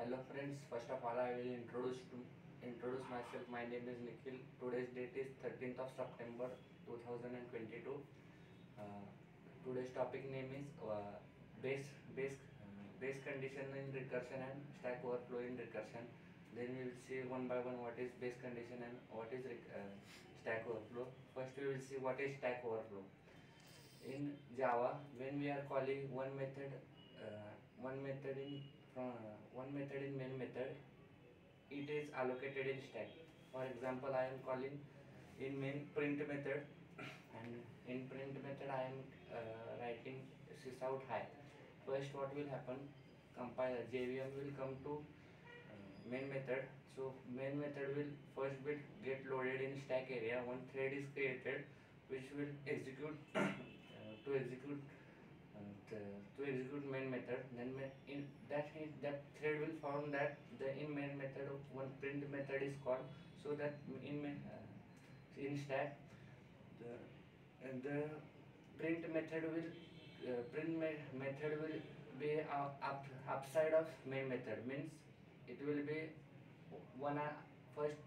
Hello friends, first of all I will introduce to introduce myself. My name is Nikhil. Today's date is 13th of September 2022. Uh, today's topic name is uh, base base uh, base condition in recursion and stack overflow in recursion. Then we will see one by one what is base condition and what is rec- uh, stack overflow. First we will see what is stack overflow. In Java, when we are calling one method, uh, one method in from one method in main method, it is allocated in stack. For example, I am calling in main print method, and in print method I am uh, writing sysout hi. First, what will happen? Compiler JVM will come to uh, main method. So main method will first bit get loaded in stack area. One thread is created, which will execute uh, to execute uh, the- main method. Then in that that thread will found that the in main method of one print method is called. So that in main uh, in stack the and the print method will uh, print me- method will be uh, up upside of main method. Means it will be one uh, first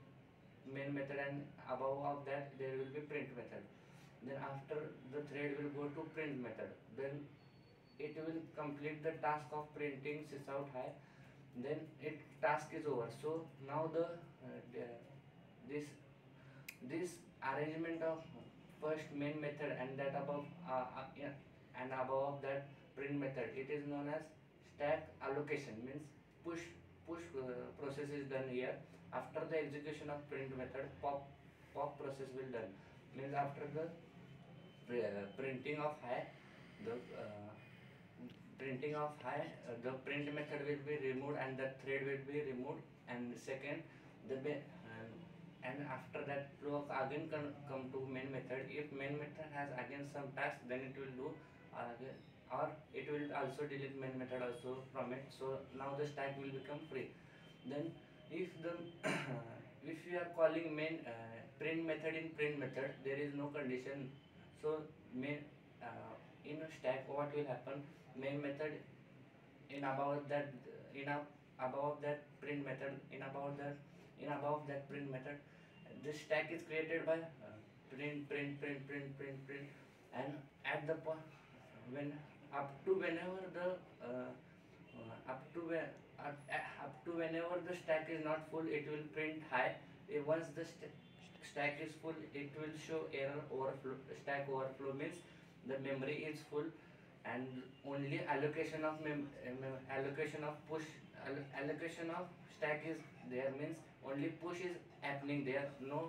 main method and above of that there will be print method. Then after the thread will go to print method. Then it will complete the task of printing sysout hi then it task is over. So now the, uh, the this this arrangement of first main method and that above uh, uh, yeah, and above that print method it is known as stack allocation means push push uh, process is done here. After the execution of print method pop pop process will done. Means after the uh, printing of hi the uh, printing of hi uh, the print method will be removed and the thread will be removed. And second the ba- and, after that flow again come, come to main method. If main method has again some task then it will do again or it will also delete main method also from it. So now the stack will become free. Then if the if you are calling main uh, print method in print method there is no condition. So main uh, in stack what will happen? Main method in above that in a, above that print method in above that in above that print method this stack is created by uh, print print print print print print and at the point when up to whenever the uh, up to when up, uh, up to whenever the stack is not full it will print hi. Eh, once the st- stack is full it will show error overflow stack overflow means the memory is full and only allocation of mem- mem- allocation of push allo- allocation of stack is there means only push is happening there no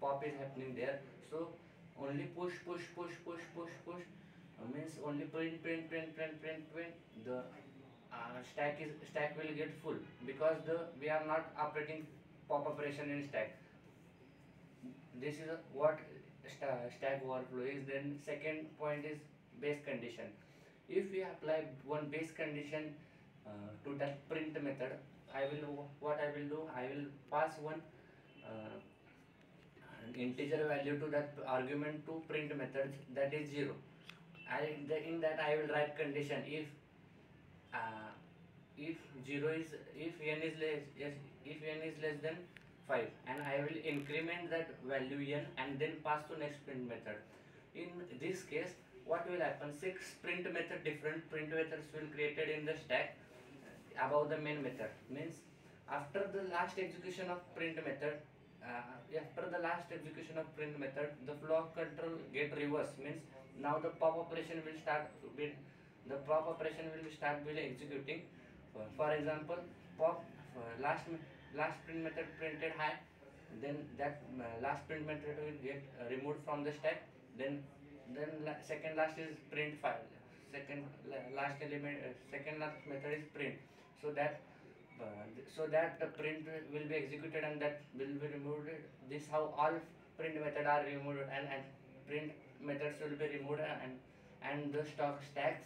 pop is happening there. So only push push push push push push uh, means only print print print print print print the uh, stack is stack will get full because the we are not operating pop operation in stack. This is what stack overflow is then second point is base condition. If we apply one base condition uh, to that print method i will what i will do. I will pass one uh, integer value to that argument to print method that is zero. I, the, in that i will write condition. If uh, if zero is if n is less yes if n is less than 5 and I will increment that value n and then pass to next print method. In this case, what will happen? Six print method, different print methods will created in the stack above the main method. Means after the last execution of print method, uh, after the last execution of print method, the flow of control get reverse. Means now the pop operation will start. with the pop operation will start will executing. For, for example, pop uh, last last print method printed hi then that uh, last print method will get uh, removed from the stack then then la- second last is print file second la- last element uh, second last method is print. So that uh, so that the print will be executed and that will be removed. This how all print method are removed and, and print methods will be removed and and the stock stacks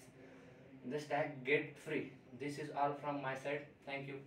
the stack get free. This is all from my side. Thank you